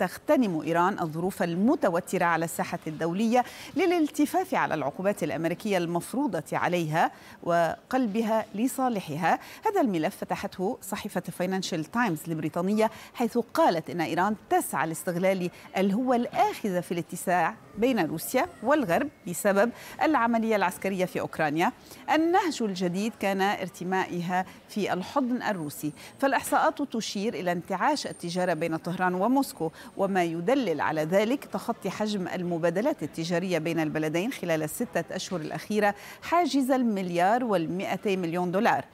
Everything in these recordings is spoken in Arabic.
تغتنم إيران الظروف المتوترة على الساحة الدولية للالتفاف على العقوبات الأمريكية المفروضة عليها وقلبها لصالحها. هذا الملف فتحته صحيفة فاينانشال تايمز البريطانية حيث قالت إن إيران تسعى لاستغلال الهوة الآخذة في الاتساع بين روسيا والغرب بسبب العملية العسكرية في أوكرانيا. النهج الجديد كان ارتمائها في الحضن الروسي. فالإحصاءات تشير إلى انتعاش التجارة بين طهران وموسكو وما يدلل على ذلك تخطي حجم المبادلات التجارية بين البلدين خلال الستة أشهر الأخيرة حاجز المليار والمئتي مليون دولار.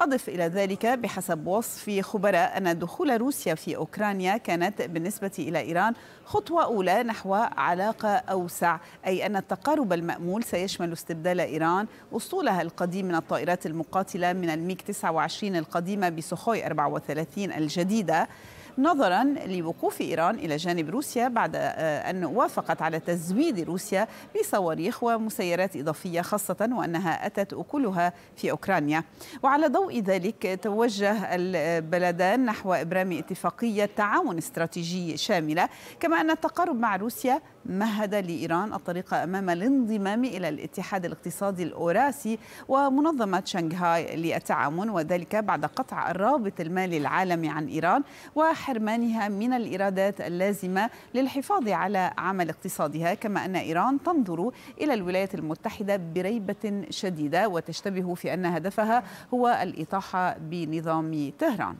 أضف إلى ذلك بحسب وصف خبراء أن دخول روسيا في أوكرانيا كانت بالنسبة إلى إيران خطوة أولى نحو علاقة أوسع أي أن التقارب المأمول سيشمل استبدال إيران أسطولها القديم من الطائرات المقاتلة من الميك 29 القديمة بسخوي 34 الجديدة. نظرا لوقوف إيران إلى جانب روسيا بعد أن وافقت على تزويد روسيا بصواريخ ومسيرات إضافية خاصة وأنها أتت أكلها في أوكرانيا. وعلى ضوء ذلك توجه البلدان نحو إبرام اتفاقية تعاون استراتيجي شاملة. كما أن التقارب مع روسيا مهد لإيران الطريق أمام الانضمام إلى الاتحاد الاقتصادي الأوراسي ومنظمة شنغهاي للتعاون وذلك بعد قطع الرابط المالي العالمي عن إيران. وحرمانها من الإيرادات اللازمة للحفاظ على عمل اقتصادها كما أن إيران تنظر إلى الولايات المتحدة بريبة شديدة وتشتبه في أن هدفها هو الاطاحه بنظام طهران